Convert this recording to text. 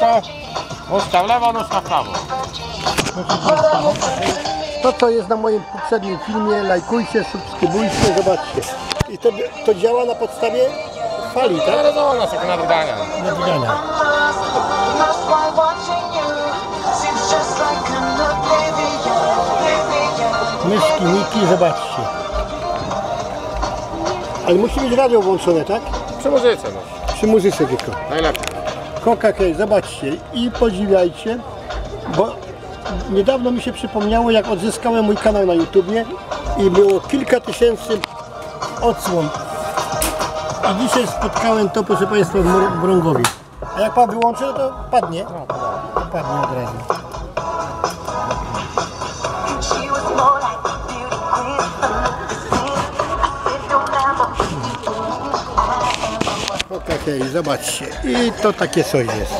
wysoko, nóżka w lewo, nóżka w prawo. To co jest na moim poprzednim filmie, lajkujcie, subskrybujcie, zobaczcie. I to, to działa na podstawie fali, tak? Ale to nas jak nadgania. Nadgania. Myszki, niki, zobaczcie. Ale musi być radio włączone, tak? Przy muzyce no. Przy muzyce tylko. Najlepiej. Coca Cola, zobaczcie i podziwiajcie, bo niedawno mi się przypomniało, jak odzyskałem mój kanał na YouTubie i było kilka tysięcy odsłon. I dzisiaj spotkałem to, proszę Państwa, w Mrągowie. A jak Pan wyłączy, no to padnie. To padnie od razu. Cola, zobaczcie. I to takie coś jest.